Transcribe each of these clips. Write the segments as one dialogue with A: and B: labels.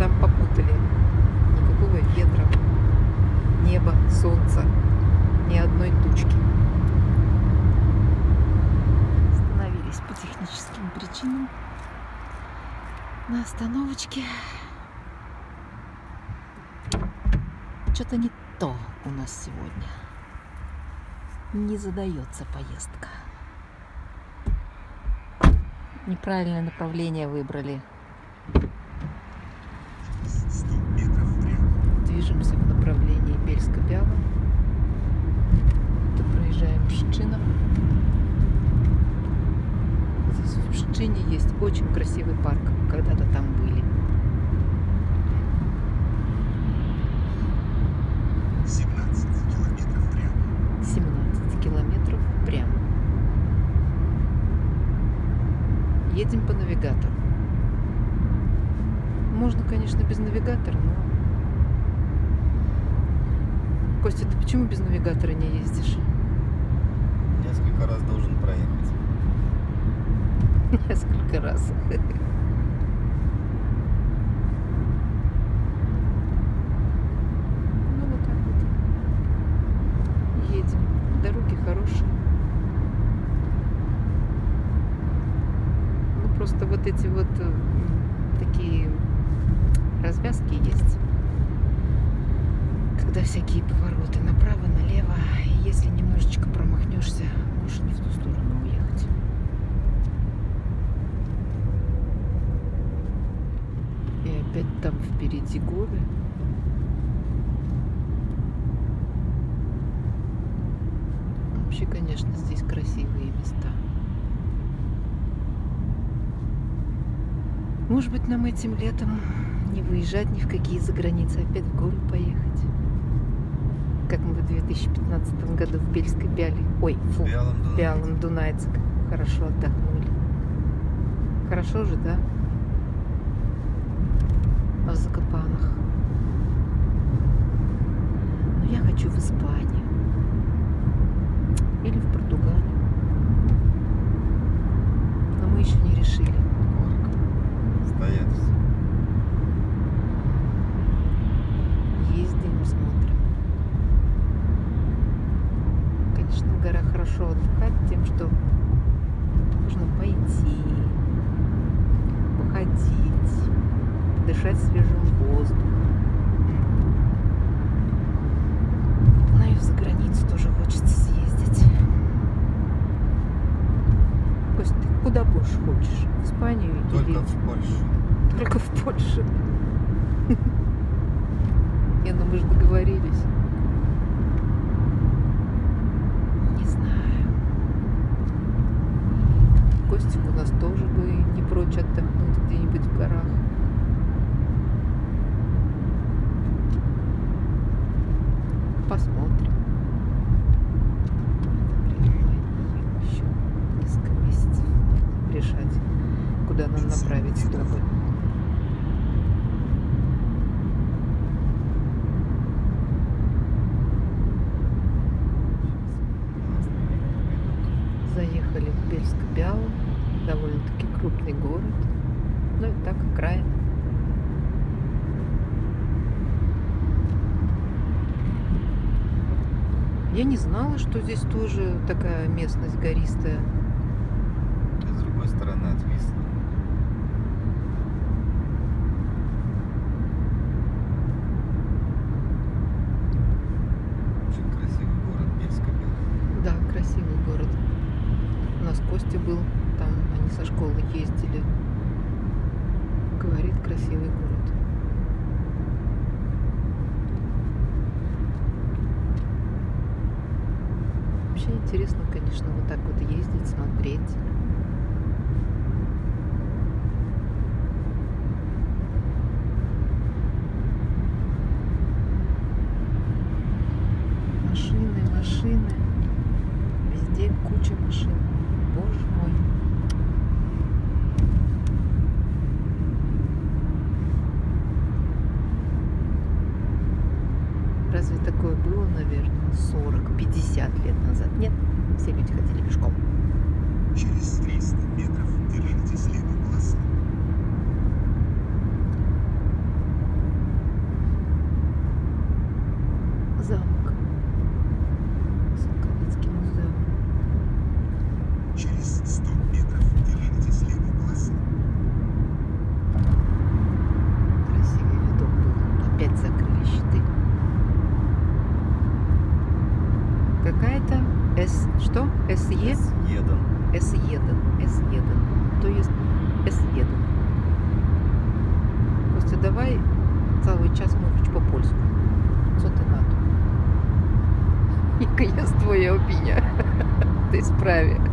A: там попутали. Никакого ветра. Небо, солнце. Ни одной тучки. Остановились по техническим причинам на остановочке. Что-то не то у нас сегодня. Не задается поездка. Неправильное направление выбрали. Движемся в направлении Бельска-Бяла. Проезжаем Пшчина. Здесь в Пшчине есть очень красивый парк. Когда-то там были.
B: 17 километров прямо.
A: 17 километров прямо. Едем по навигатору. Можно, конечно, без навигатора, но... Костя, ты почему без навигатора не ездишь?
C: Несколько раз должен проехать.
A: Несколько раз. Ну вот так вот. Едем. Дороги хорошие. Ну просто вот эти вот э, такие развязки есть. Когда всякие повороты направо, налево. И если немножечко промахнешься, можешь не в ту сторону уехать. И опять там впереди горы. Вообще, конечно, здесь красивые места. Может быть, нам этим летом не выезжать ни в какие за границы, опять в горы поехать. Как мы в 2015 году в Бельской Бяли. Ой, фу,
C: Белом
A: Дунайце как хорошо отдохнули. Хорошо же, да? А в Закопанах. Но я хочу в Испанию. Или в Португалию. Но мы еще не решили.
C: Стоят все.
A: Ездим, смотрим. Конечно, в горах хорошо отдыхать тем, что можно пойти, походить, дышать свежим воздухом. Ну и за границу тоже хочется съездить. Кость, ты куда больше хочешь? В Испанию или
C: Только в Польшу.
A: только в Польшу? Не, ну мы же договорились. Не знаю. Костик у нас тоже бы не прочь отдохнуть где-нибудь в горах. Посмотрим. Еще несколько месяцев решать, куда нам направить стопы. Заехали в Бельск-Бялу, довольно-таки крупный город, ну и так окраина. Я не знала, что здесь тоже такая местность гористая.
C: И с другой стороны от Вислы. Очень красивый город Бельска Белый.
A: Да, красивый город. У нас Костя был, там они со школы ездили. Говорит, красивый город. Вообще интересно, конечно, вот так вот ездить, смотреть. Машины, машины. Везде куча машин. Боже мой. Нет, все люди ходили пешком.
B: Через 300 метров держитесь левой полосы.
A: Замок. Соколицкий музей.
B: Через
A: Яка є твоя опінія? ты справі.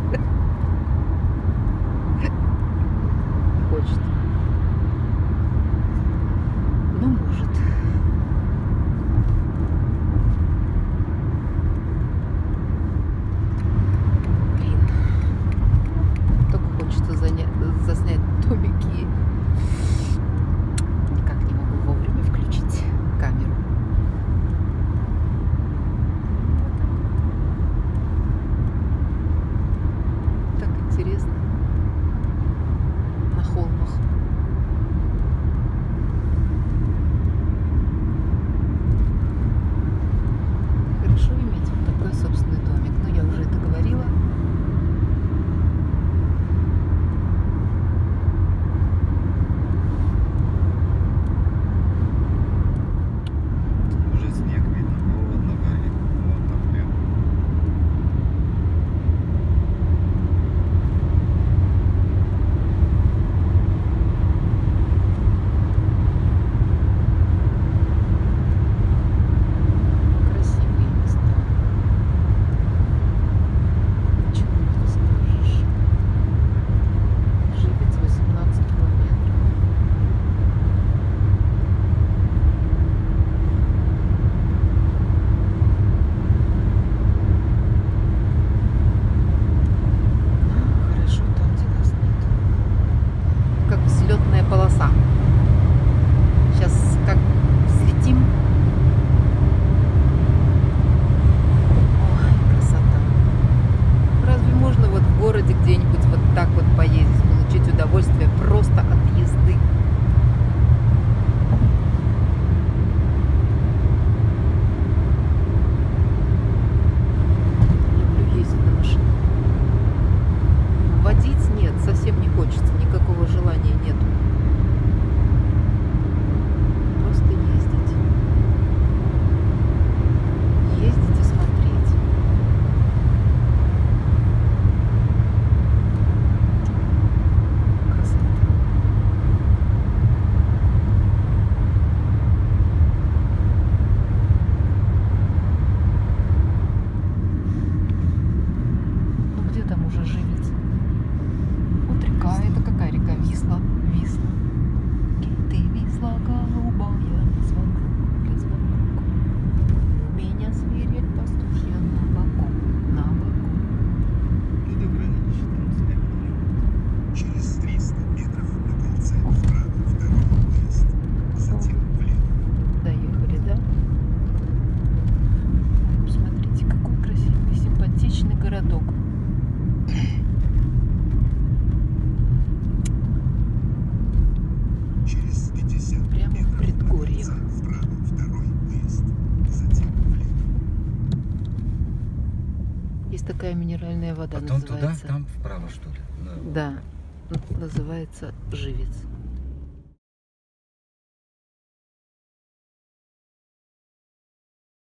A: такая минеральная вода
C: Потом
A: называется.
C: туда, там вправо, что ли?
A: Да, называется живец.